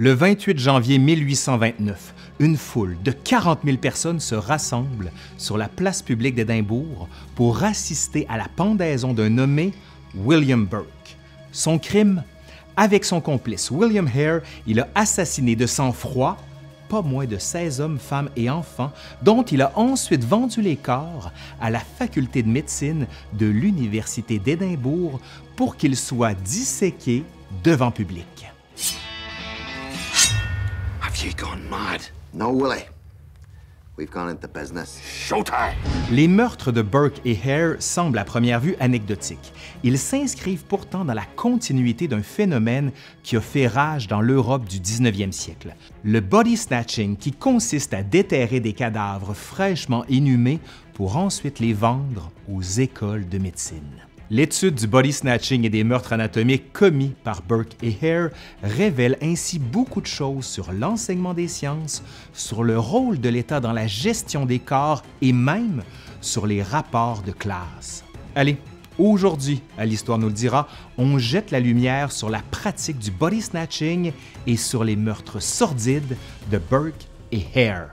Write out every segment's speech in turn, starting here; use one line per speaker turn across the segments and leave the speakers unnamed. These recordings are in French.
Le 28 janvier 1829, une foule de 40 000 personnes se rassemble sur la place publique d'Édimbourg pour assister à la pendaison d'un nommé William Burke. Son crime? Avec son complice William Hare, il a assassiné de sang-froid pas moins de 16 hommes, femmes et enfants, dont il a ensuite vendu les corps à la faculté de médecine de l'Université d'Édimbourg pour qu'ils soient disséqués devant public.
No, Willie. We've gone into business.
Showtime!
Les meurtres de Burke et Hare semblent à première vue anecdotiques. Ils s'inscrivent pourtant dans la continuité d'un phénomène qui a fait rage dans l'Europe du 19e siècle, le body snatching qui consiste à déterrer des cadavres fraîchement inhumés pour ensuite les vendre aux écoles de médecine. L'étude du body snatching et des meurtres anatomiques commis par Burke et Hare révèle ainsi beaucoup de choses sur l'enseignement des sciences, sur le rôle de l'État dans la gestion des corps et même sur les rapports de classe. Allez, aujourd'hui, à l'Histoire nous le dira, on jette la lumière sur la pratique du body snatching et sur les meurtres sordides de Burke et Hare.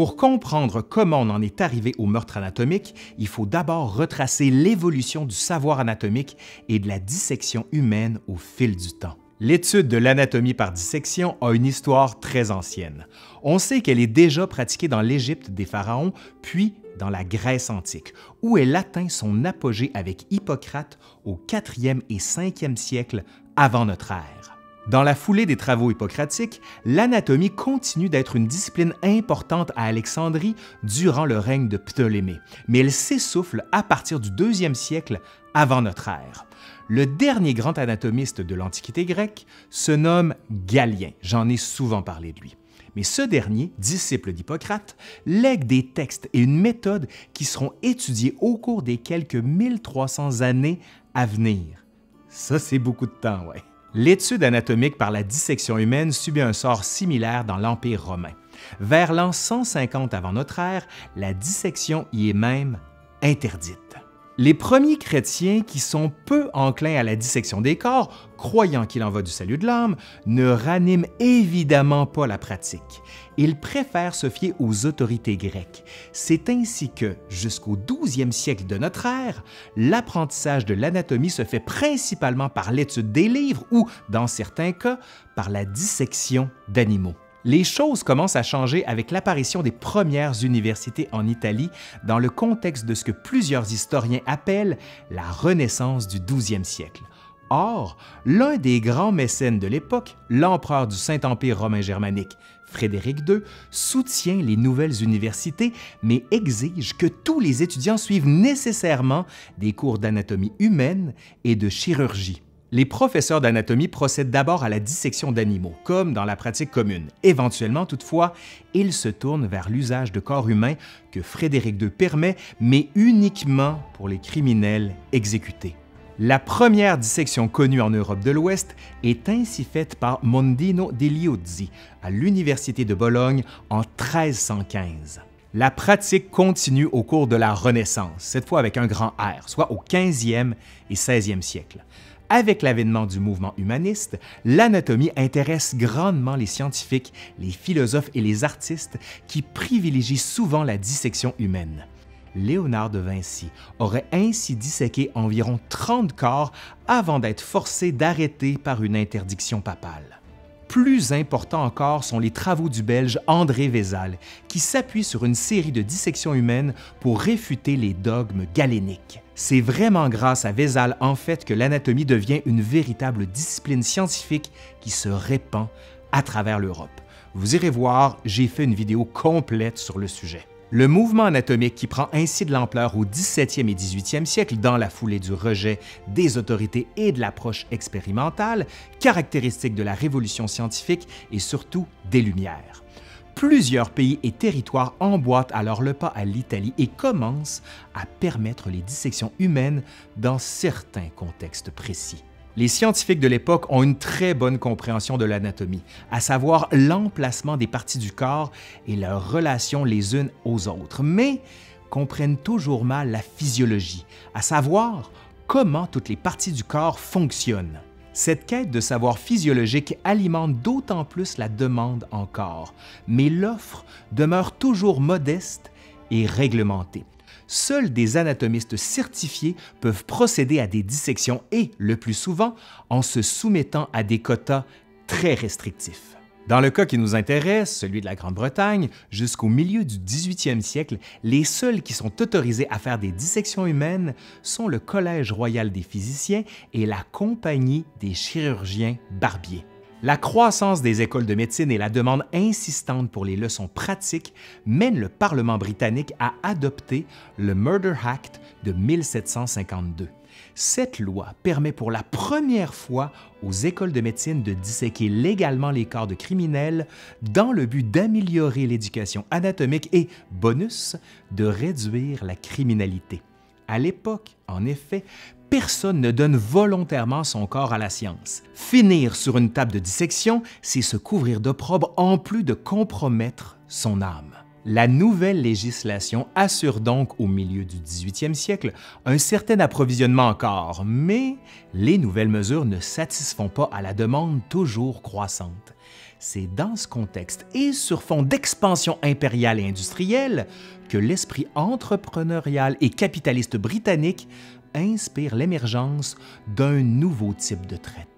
Pour comprendre comment on en est arrivé au meurtre anatomique, il faut d'abord retracer l'évolution du savoir anatomique et de la dissection humaine au fil du temps. L'étude de l'anatomie par dissection a une histoire très ancienne. On sait qu'elle est déjà pratiquée dans l'Égypte des pharaons, puis dans la Grèce antique, où elle atteint son apogée avec Hippocrate au 4e et 5e siècle avant notre ère. Dans la foulée des travaux hippocratiques, l'anatomie continue d'être une discipline importante à Alexandrie durant le règne de Ptolémée, mais elle s'essouffle à partir du deuxième siècle avant notre ère. Le dernier grand anatomiste de l'Antiquité grecque se nomme Galien, j'en ai souvent parlé de lui. Mais ce dernier, disciple d'Hippocrate, lègue des textes et une méthode qui seront étudiés au cours des quelques 1300 années à venir. Ça, c'est beaucoup de temps, ouais. L'étude anatomique par la dissection humaine subit un sort similaire dans l'Empire romain. Vers l'an 150 avant notre ère, la dissection y est même interdite. Les premiers chrétiens qui sont peu enclins à la dissection des corps, croyant qu'il en va du salut de l'âme, ne raniment évidemment pas la pratique. Ils préfèrent se fier aux autorités grecques. C'est ainsi que, jusqu'au 12e siècle de notre ère, l'apprentissage de l'anatomie se fait principalement par l'étude des livres ou, dans certains cas, par la dissection d'animaux. Les choses commencent à changer avec l'apparition des premières universités en Italie dans le contexte de ce que plusieurs historiens appellent la Renaissance du 12e siècle. Or, l'un des grands mécènes de l'époque, l'empereur du Saint-Empire romain germanique, Frédéric II, soutient les nouvelles universités, mais exige que tous les étudiants suivent nécessairement des cours d'anatomie humaine et de chirurgie. Les professeurs d'anatomie procèdent d'abord à la dissection d'animaux, comme dans la pratique commune. Éventuellement, toutefois, ils se tournent vers l'usage de corps humains que Frédéric II permet, mais uniquement pour les criminels exécutés. La première dissection connue en Europe de l'Ouest est ainsi faite par Mondino Liuzzi à l'Université de Bologne en 1315. La pratique continue au cours de la Renaissance, cette fois avec un grand R, soit au 15e et 16e siècle. Avec l'avènement du mouvement humaniste, l'anatomie intéresse grandement les scientifiques, les philosophes et les artistes qui privilégient souvent la dissection humaine. Léonard de Vinci aurait ainsi disséqué environ 30 corps avant d'être forcé d'arrêter par une interdiction papale. Plus importants encore sont les travaux du Belge André Vézal, qui s'appuie sur une série de dissections humaines pour réfuter les dogmes galéniques. C'est vraiment grâce à Vézal en fait que l'anatomie devient une véritable discipline scientifique qui se répand à travers l'Europe. Vous irez voir, j'ai fait une vidéo complète sur le sujet. Le mouvement anatomique qui prend ainsi de l'ampleur au 17e et 18e siècle dans la foulée du rejet des autorités et de l'approche expérimentale, caractéristique de la révolution scientifique et surtout des Lumières. Plusieurs pays et territoires emboîtent alors le pas à l'Italie et commencent à permettre les dissections humaines dans certains contextes précis. Les scientifiques de l'époque ont une très bonne compréhension de l'anatomie, à savoir l'emplacement des parties du corps et leurs relations les unes aux autres, mais comprennent toujours mal la physiologie, à savoir comment toutes les parties du corps fonctionnent. Cette quête de savoir physiologique alimente d'autant plus la demande encore, mais l'offre demeure toujours modeste et réglementée. Seuls des anatomistes certifiés peuvent procéder à des dissections et, le plus souvent, en se soumettant à des quotas très restrictifs. Dans le cas qui nous intéresse, celui de la Grande-Bretagne, jusqu'au milieu du 18e siècle, les seuls qui sont autorisés à faire des dissections humaines sont le Collège royal des physiciens et la Compagnie des chirurgiens barbiers. La croissance des écoles de médecine et la demande insistante pour les leçons pratiques mènent le Parlement britannique à adopter le Murder Act de 1752. Cette loi permet pour la première fois aux écoles de médecine de disséquer légalement les corps de criminels dans le but d'améliorer l'éducation anatomique et, bonus, de réduire la criminalité. À l'époque, en effet, personne ne donne volontairement son corps à la science. Finir sur une table de dissection, c'est se couvrir d'opprobre en plus de compromettre son âme. La nouvelle législation assure donc au milieu du 18e siècle un certain approvisionnement encore, mais les nouvelles mesures ne satisfont pas à la demande toujours croissante. C'est dans ce contexte et sur fond d'expansion impériale et industrielle que l'esprit entrepreneurial et capitaliste britannique inspire l'émergence d'un nouveau type de traite.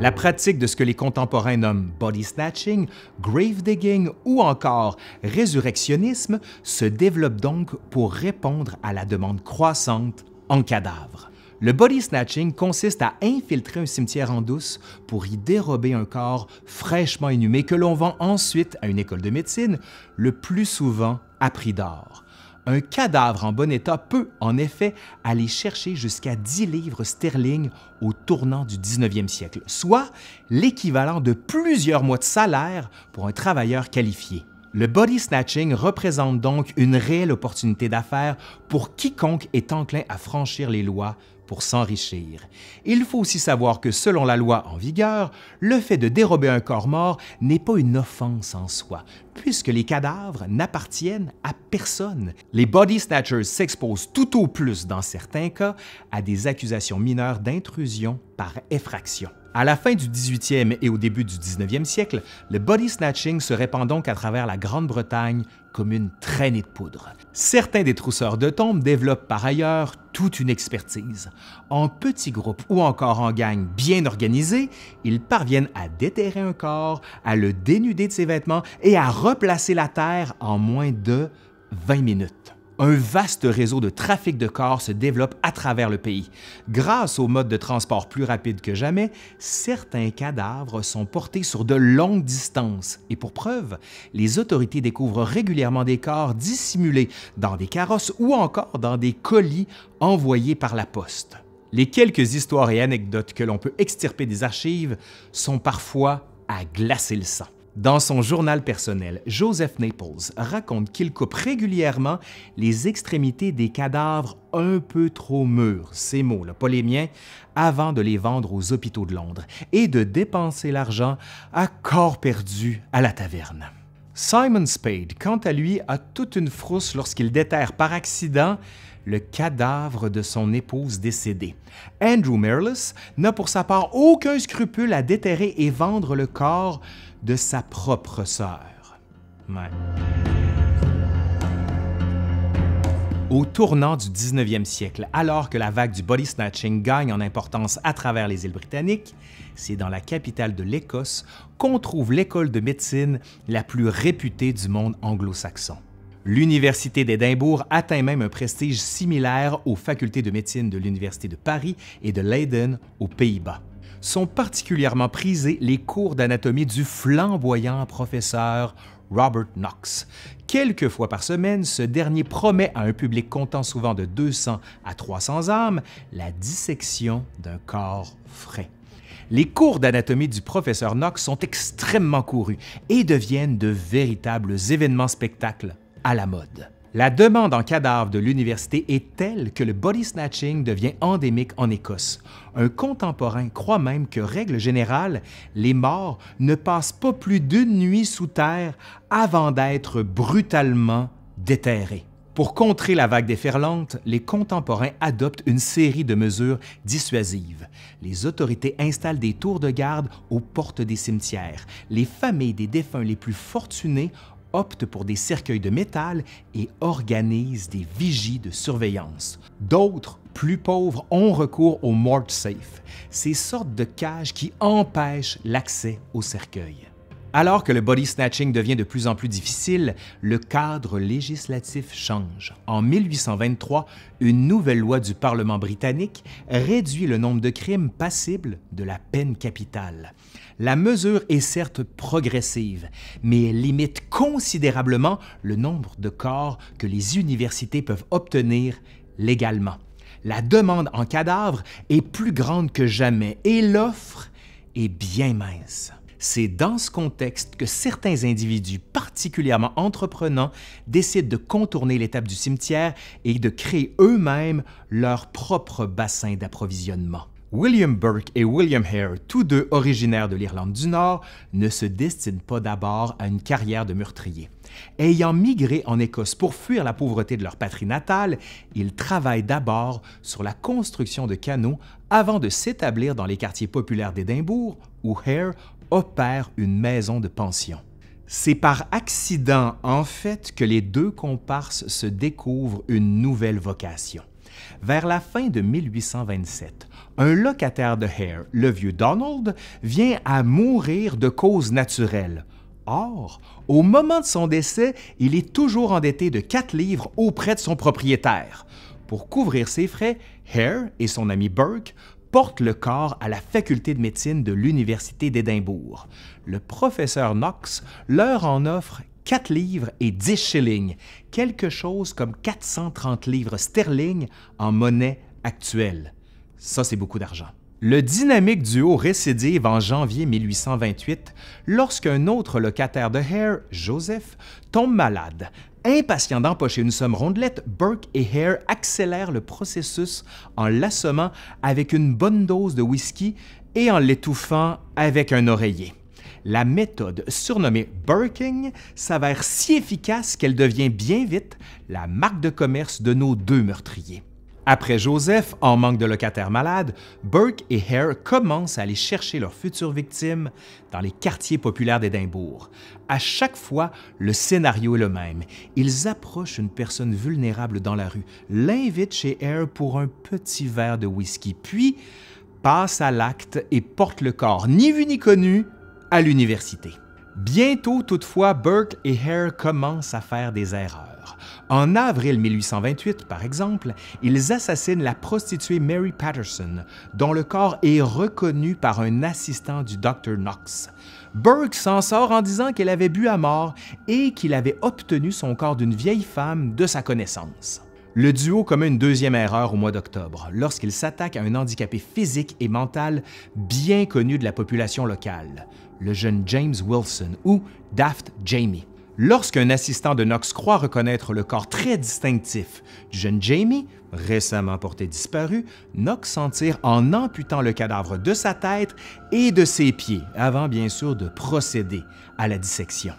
La pratique de ce que les contemporains nomment body snatching, grave digging ou encore résurrectionnisme se développe donc pour répondre à la demande croissante en cadavres. Le body snatching consiste à infiltrer un cimetière en douce pour y dérober un corps fraîchement inhumé que l'on vend ensuite à une école de médecine, le plus souvent à prix d'or. Un cadavre en bon état peut, en effet, aller chercher jusqu'à 10 livres sterling au tournant du 19e siècle, soit l'équivalent de plusieurs mois de salaire pour un travailleur qualifié. Le body snatching représente donc une réelle opportunité d'affaires pour quiconque est enclin à franchir les lois pour s'enrichir. Il faut aussi savoir que selon la loi en vigueur, le fait de dérober un corps mort n'est pas une offense en soi, puisque les cadavres n'appartiennent à personne. Les body snatchers s'exposent tout au plus, dans certains cas, à des accusations mineures d'intrusion par effraction. À la fin du 18e et au début du 19e siècle, le body snatching se répand donc à travers la Grande-Bretagne comme une traînée de poudre. Certains des trousseurs de tombes développent par ailleurs toute une expertise. En petits groupes ou encore en gangs bien organisés, ils parviennent à déterrer un corps, à le dénuder de ses vêtements et à replacer la terre en moins de 20 minutes un vaste réseau de trafic de corps se développe à travers le pays. Grâce aux modes de transport plus rapides que jamais, certains cadavres sont portés sur de longues distances et pour preuve, les autorités découvrent régulièrement des corps dissimulés dans des carrosses ou encore dans des colis envoyés par la poste. Les quelques histoires et anecdotes que l'on peut extirper des archives sont parfois à glacer le sang. Dans son journal personnel, Joseph Naples raconte qu'il coupe régulièrement les extrémités des cadavres un peu trop mûrs, ces mots-là, pas les miens, avant de les vendre aux hôpitaux de Londres et de dépenser l'argent à corps perdu à la taverne. Simon Spade, quant à lui, a toute une frousse lorsqu'il déterre par accident le cadavre de son épouse décédée. Andrew Merlis n'a pour sa part aucun scrupule à déterrer et vendre le corps de sa propre sœur. Au tournant du 19e siècle, alors que la vague du body snatching gagne en importance à travers les îles britanniques, c'est dans la capitale de l'Écosse qu'on trouve l'école de médecine la plus réputée du monde anglo-saxon. L'Université d'Édimbourg atteint même un prestige similaire aux facultés de médecine de l'Université de Paris et de Leiden aux Pays-Bas sont particulièrement prisés les cours d'anatomie du flamboyant professeur Robert Knox. Quelques fois par semaine, ce dernier promet à un public comptant souvent de 200 à 300 âmes la dissection d'un corps frais. Les cours d'anatomie du professeur Knox sont extrêmement courus et deviennent de véritables événements spectacles à la mode. La demande en cadavre de l'université est telle que le body snatching devient endémique en Écosse. Un contemporain croit même que, règle générale, les morts ne passent pas plus d'une nuit sous terre avant d'être brutalement déterrés. Pour contrer la vague déferlante, les contemporains adoptent une série de mesures dissuasives. Les autorités installent des tours de garde aux portes des cimetières. Les familles des défunts les plus fortunés optent pour des cercueils de métal et organisent des vigies de surveillance. D'autres, plus pauvres, ont recours aux mort safe, ces sortes de cages qui empêchent l'accès aux cercueils. Alors que le body snatching devient de plus en plus difficile, le cadre législatif change. En 1823, une nouvelle loi du Parlement britannique réduit le nombre de crimes passibles de la peine capitale. La mesure est certes progressive, mais elle limite considérablement le nombre de corps que les universités peuvent obtenir légalement. La demande en cadavres est plus grande que jamais et l'offre est bien mince. C'est dans ce contexte que certains individus particulièrement entreprenants décident de contourner l'étape du cimetière et de créer eux-mêmes leur propre bassin d'approvisionnement. William Burke et William Hare, tous deux originaires de l'Irlande du Nord, ne se destinent pas d'abord à une carrière de meurtrier. Ayant migré en Écosse pour fuir la pauvreté de leur patrie natale, ils travaillent d'abord sur la construction de canaux avant de s'établir dans les quartiers populaires d'Édimbourg, où Hare opère une maison de pension. C'est par accident, en fait, que les deux comparses se découvrent une nouvelle vocation. Vers la fin de 1827, un locataire de Hare, le vieux Donald, vient à mourir de cause naturelle. Or, au moment de son décès, il est toujours endetté de quatre livres auprès de son propriétaire. Pour couvrir ses frais, Hare et son ami Burke porte le corps à la faculté de médecine de l'Université d'Édimbourg. Le professeur Knox leur en offre 4 livres et 10 shillings, quelque chose comme 430 livres sterling en monnaie actuelle. Ça, c'est beaucoup d'argent. Le dynamique duo récidive en janvier 1828 lorsqu'un autre locataire de Hare, Joseph, tombe malade, Impatient d'empocher une somme rondelette, Burke et Hare accélèrent le processus en l'assommant avec une bonne dose de whisky et en l'étouffant avec un oreiller. La méthode surnommée Burking s'avère si efficace qu'elle devient bien vite la marque de commerce de nos deux meurtriers. Après Joseph, en manque de locataires malades, Burke et Hare commencent à aller chercher leurs futures victimes dans les quartiers populaires d'Édimbourg. À chaque fois, le scénario est le même. Ils approchent une personne vulnérable dans la rue, l'invitent chez Hare pour un petit verre de whisky, puis passent à l'acte et portent le corps, ni vu ni connu, à l'université. Bientôt, toutefois, Burke et Hare commencent à faire des erreurs. En avril 1828, par exemple, ils assassinent la prostituée Mary Patterson, dont le corps est reconnu par un assistant du Dr. Knox. Burke s'en sort en disant qu'elle avait bu à mort et qu'il avait obtenu son corps d'une vieille femme de sa connaissance. Le duo commet une deuxième erreur au mois d'octobre, lorsqu'il s'attaque à un handicapé physique et mental bien connu de la population locale, le jeune James Wilson ou Daft Jamie. Lorsqu'un assistant de Knox croit reconnaître le corps très distinctif du jeune Jamie, récemment porté disparu, Knox s'en tire en amputant le cadavre de sa tête et de ses pieds, avant bien sûr de procéder à la dissection.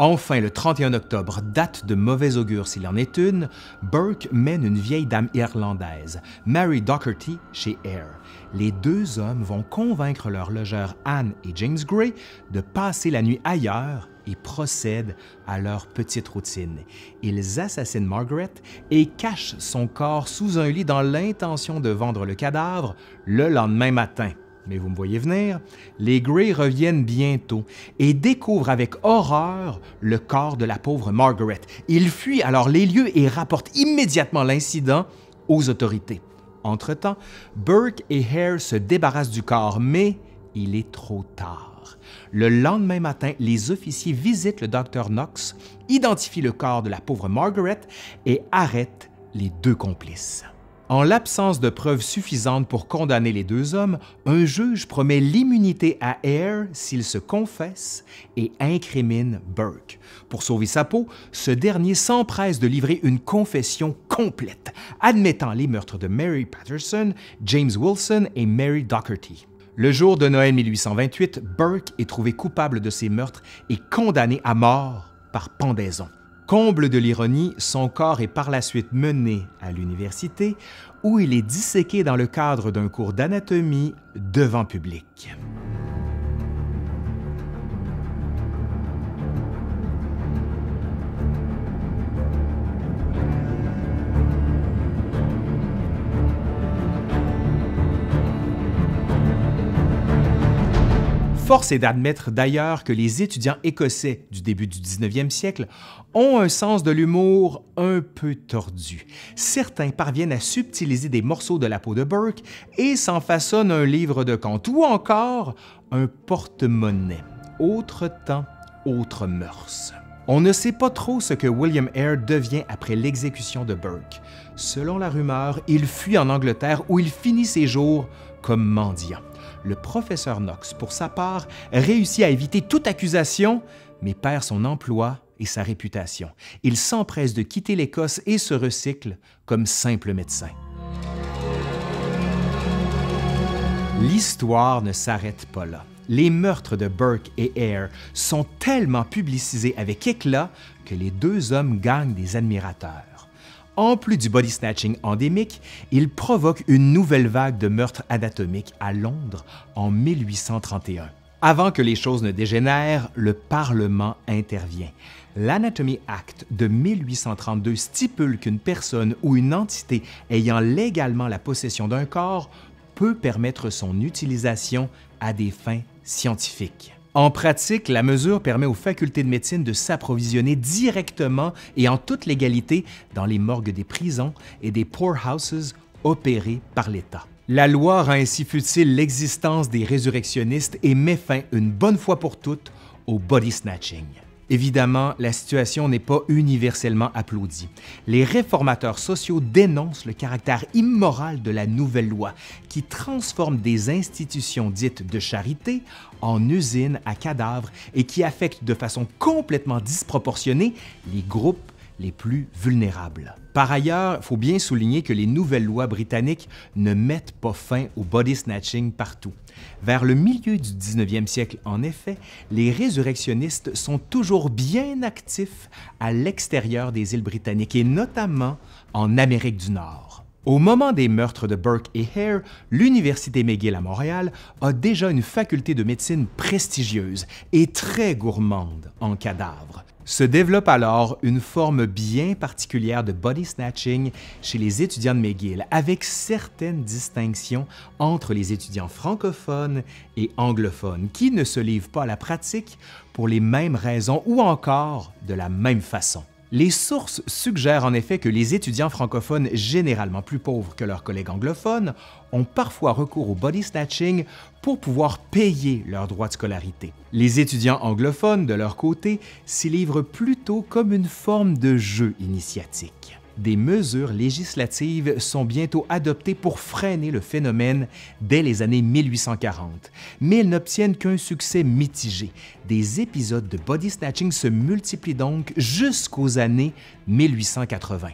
Enfin, le 31 octobre, date de mauvais augure s'il en est une, Burke mène une vieille dame irlandaise, Mary Docherty, chez Eyre. Les deux hommes vont convaincre leur logeur Anne et James Gray de passer la nuit ailleurs et procèdent à leur petite routine. Ils assassinent Margaret et cachent son corps sous un lit dans l'intention de vendre le cadavre le lendemain matin mais vous me voyez venir, les Gray reviennent bientôt et découvrent avec horreur le corps de la pauvre Margaret. Ils fuient alors les lieux et rapportent immédiatement l'incident aux autorités. Entre-temps, Burke et Hare se débarrassent du corps, mais il est trop tard. Le lendemain matin, les officiers visitent le docteur Knox, identifient le corps de la pauvre Margaret et arrêtent les deux complices. En l'absence de preuves suffisantes pour condamner les deux hommes, un juge promet l'immunité à Hare s'il se confesse et incrimine Burke. Pour sauver sa peau, ce dernier s'empresse de livrer une confession complète, admettant les meurtres de Mary Patterson, James Wilson et Mary Docherty. Le jour de Noël 1828, Burke est trouvé coupable de ces meurtres et condamné à mort par pendaison. Comble de l'ironie, son corps est par la suite mené à l'université où il est disséqué dans le cadre d'un cours d'anatomie devant public. Force est d'admettre d'ailleurs que les étudiants écossais du début du 19e siècle ont un sens de l'humour un peu tordu. Certains parviennent à subtiliser des morceaux de la peau de Burke et s'en façonnent un livre de contes ou encore un porte-monnaie. Autre temps, autre mœurs. On ne sait pas trop ce que William Eyre devient après l'exécution de Burke. Selon la rumeur, il fuit en Angleterre où il finit ses jours comme mendiant le professeur Knox, pour sa part, réussit à éviter toute accusation, mais perd son emploi et sa réputation. Il s'empresse de quitter l'Écosse et se recycle comme simple médecin. L'histoire ne s'arrête pas là. Les meurtres de Burke et Eyre sont tellement publicisés avec éclat que les deux hommes gagnent des admirateurs en plus du body snatching endémique, il provoque une nouvelle vague de meurtres anatomiques à Londres en 1831. Avant que les choses ne dégénèrent, le Parlement intervient. L'Anatomy Act de 1832 stipule qu'une personne ou une entité ayant légalement la possession d'un corps peut permettre son utilisation à des fins scientifiques. En pratique, la mesure permet aux facultés de médecine de s'approvisionner directement et en toute légalité dans les morgues des prisons et des poorhouses opérés par l'État. La loi rend ainsi futile l'existence des résurrectionnistes et met fin une bonne fois pour toutes au body snatching. Évidemment, la situation n'est pas universellement applaudie. Les réformateurs sociaux dénoncent le caractère immoral de la nouvelle loi qui transforme des institutions dites de charité en usines à cadavres et qui affecte de façon complètement disproportionnée les groupes les plus vulnérables. Par ailleurs, il faut bien souligner que les nouvelles lois britanniques ne mettent pas fin au body snatching partout. Vers le milieu du 19e siècle, en effet, les résurrectionnistes sont toujours bien actifs à l'extérieur des îles britanniques et notamment en Amérique du Nord. Au moment des meurtres de Burke et Hare, l'Université McGill à Montréal a déjà une faculté de médecine prestigieuse et très gourmande en cadavres. Se développe alors une forme bien particulière de body snatching chez les étudiants de McGill, avec certaines distinctions entre les étudiants francophones et anglophones, qui ne se livrent pas à la pratique pour les mêmes raisons ou encore de la même façon. Les sources suggèrent en effet que les étudiants francophones, généralement plus pauvres que leurs collègues anglophones, ont parfois recours au body snatching pour pouvoir payer leurs droits de scolarité. Les étudiants anglophones, de leur côté, s'y livrent plutôt comme une forme de jeu initiatique des mesures législatives sont bientôt adoptées pour freiner le phénomène dès les années 1840, mais elles n'obtiennent qu'un succès mitigé. Des épisodes de body snatching se multiplient donc jusqu'aux années 1880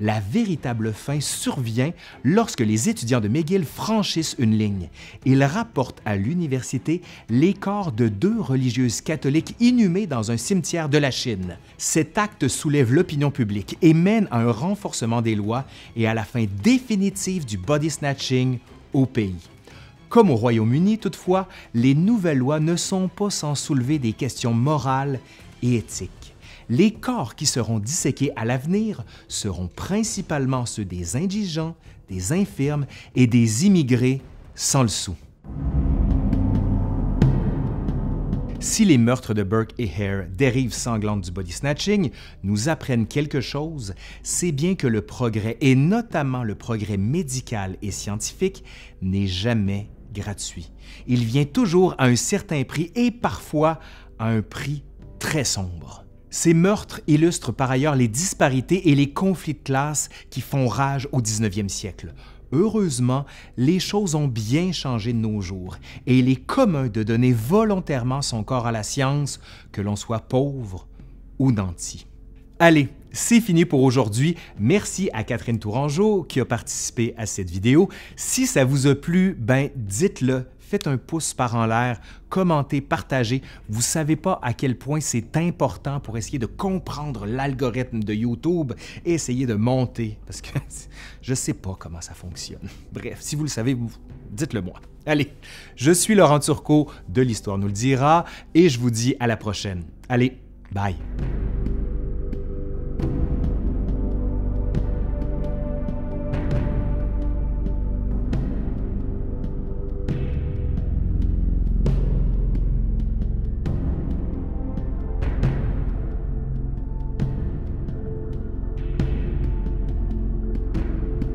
la véritable fin survient lorsque les étudiants de McGill franchissent une ligne. Ils rapportent à l'université les corps de deux religieuses catholiques inhumées dans un cimetière de la Chine. Cet acte soulève l'opinion publique et mène à un renforcement des lois et à la fin définitive du body snatching au pays. Comme au Royaume-Uni, toutefois, les nouvelles lois ne sont pas sans soulever des questions morales et éthiques les corps qui seront disséqués à l'avenir seront principalement ceux des indigents, des infirmes et des immigrés sans le sou. Si les meurtres de Burke et Hare, dérives sanglantes du body snatching, nous apprennent quelque chose, c'est bien que le progrès, et notamment le progrès médical et scientifique, n'est jamais gratuit. Il vient toujours à un certain prix et parfois à un prix très sombre. Ces meurtres illustrent par ailleurs les disparités et les conflits de classe qui font rage au 19e siècle. Heureusement, les choses ont bien changé de nos jours et il est commun de donner volontairement son corps à la science, que l'on soit pauvre ou nanti. Allez, c'est fini pour aujourd'hui. Merci à Catherine Tourangeau qui a participé à cette vidéo. Si ça vous a plu, ben dites-le faites un pouce par en l'air, commentez, partagez. Vous ne savez pas à quel point c'est important pour essayer de comprendre l'algorithme de YouTube et essayer de monter, parce que je ne sais pas comment ça fonctionne. Bref, si vous le savez, dites-le moi. Allez, je suis Laurent Turcot de l'Histoire nous le dira et je vous dis à la prochaine. Allez, bye.